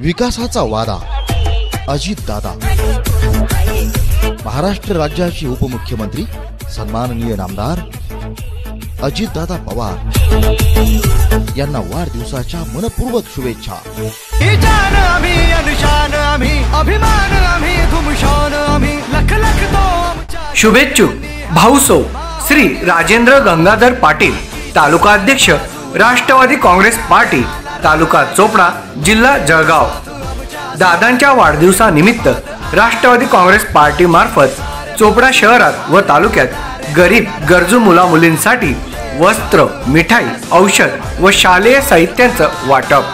विकासाचा वादा. अजित दादा. महाराष्ट्र राज्याचे उपमुख्यमंत्री सन्माननीय नामदार अजितदादा पवार यांना वाढदिवसाच्या मनपूर्वक शुभेच्छा. शुभेच्छुक भाऊसो श्री राजेंद्र गंगाधर पाटील तालुका अध्यक्ष राष्ट्रवादी काँग्रेस पार्टी तालुका चोपडा जिल्हा जळगाव. दादांच्या वाढदिवसानिमित्त राष्ट्रवादी काँग्रेस पार्टी मार्फत चोपडा शहरात व तालुक्यात गरीब गरजू मुला मुलींसाठी वस्त्र मिठाई औषध व शालेय साहित्यांचं वाटप.